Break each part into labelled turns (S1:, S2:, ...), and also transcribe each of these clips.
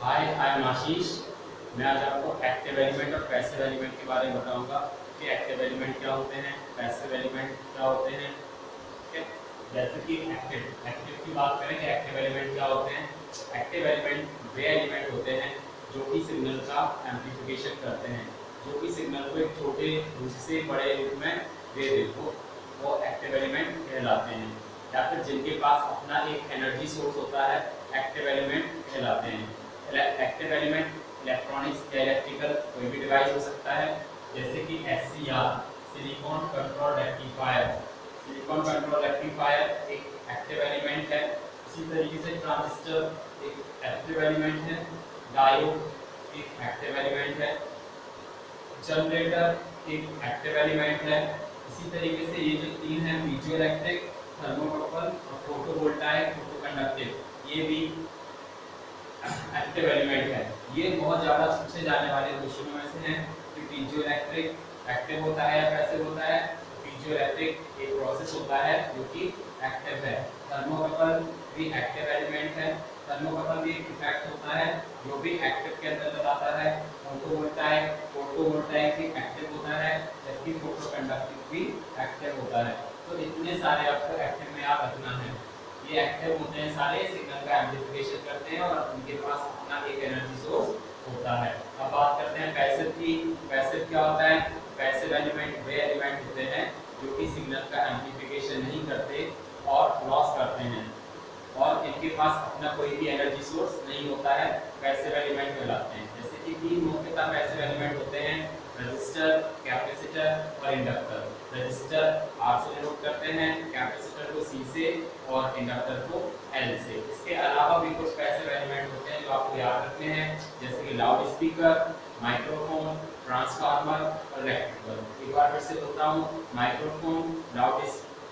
S1: Hi I am आशीष मैं आज आपको एक्टिव एलिमेंट और पैसिव एलिमेंट के बारे में बताऊँगा कि एक्टिव एलिमेंट क्या होते हैं पैसिव एलिमेंट क्या होते हैं। ठीक है? जैसे कि एक्टिव एक्टिव की बात करें कि एक्टिव एलिमेंट क्या होते हैं। एक्टिव एलिमेंट वे एलिमेंट होते हैं जो कि सिग्नल का एम्पलीफिकेशन करते हैं, जो कि सिग्नल को एक छोटे रूप से बड़े रूप में दे दे तो वो एक्टिव एलिमेंट कहलाते हैं। या फिर जिनके पास अपना एक एनर्जी सोर्स होता है एक्टिव एलिमेंट कहलाते हैं। एक्टिव एलिमेंट इलेक्ट्रॉनिक्स या इलेक्ट्रिकल कोई भी डिवाइस हो सकता है, जैसे कि S C R silicon control rectifier silicon control rectifier एक एक्टिव एलिमेंट है, इसी तरीके से ट्रांजिस्टर एक एक्टिव एलिमेंट है डायोड एक एक्टिव एलिमेंट है जनरेटर एक एक्टिव एलिमेंट है, इसी तरीके से ये जो तीन है पीजो इलेक्ट्रिक थर्मोकपल और फोटोवोल्टाइक फोटोकंडक्टिव ये भी ये बहुत ज़्यादा पूछे जाने वाले क्वेश्चनों में से हैं कि पीजो इलेक्ट्रिक एक्टिव होता है या पैसिव होता है। पीजो इलेक्ट्रिक एक प्रोसेस होता है जो कि एक्टिव है। थर्मोकपल भी एक्टिव एलिमेंट है। थर्मोकपल भी एक इफ़ेक्ट होता है, जो भी एक्टिव के अंदर आता है। फोटोवोल्टाइक फोटोवोल्टाइक भी एक्टिव होता है, जबकि फोटोकंडक्टिव भी एक्टिव होता है। तो इतने सारे आपको एक्टिव में याद रखना है। ये एक्टिव होते हैं सारे सिग्नल का एम्पलीफिकेशन करते हैं और उनके पास अपना एक एनर्जी होता है। अब बात करते हैं पैसिव की। पैसिव क्या होता है? पैसिव एलिमेंट, वे एलिमेंट होते हैं जो कि सिग्नल का एम्पलीफिकेशन नहीं करते और लॉस करते हैं। और इनके पास अपना कोई भी एनर्जी सोर्स नहीं होता है। पैसिव एलिमेंट कहलाते हैं। जैसे कि तीन मुख्यतः पैसिव एलिमेंट होते हैं। रजिस्टर, कैपेसिटर और इंडक्टर। रजिस्टर आर से डिनोट करते हैं, कैपेसिटर को सी से और इंडक्टर को एल से। इसके अलावा भी कुछ पैसिव एलिमेंट होते हैं जो आपको याद रखने हैं। जैसे लाउड स्पीकर माइक्रोफोन ट्रांसफार्मर और इलेक्ट्रिकल एक बार फिर से बोलता हूँ microphone loud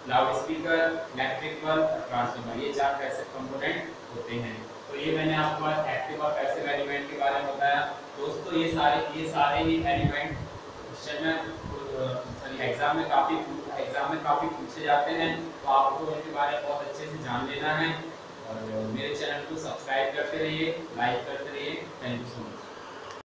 S1: loud speaker electric bulb और ट्रांसफार्मर ये चार पैसिव कंपोनेंट होते हैं। तो ये मैंने आपको एक्टिव और पैसिव एलिमेंट के बारे में बताया। दोस्तों, ये सारे ये सारे ही एलिमेंट क्वेश्चन में सॉरी एग्ज़ाम में काफ़ी एग्ज़ाम में काफ़ी पूछे जाते हैं। तो आपको इनके बारे में बहुत अच्छे से जान लेना है। और मेरे चैनल को सब्सक्राइब करते रहिए लाइक करते रहिए। Thank you so much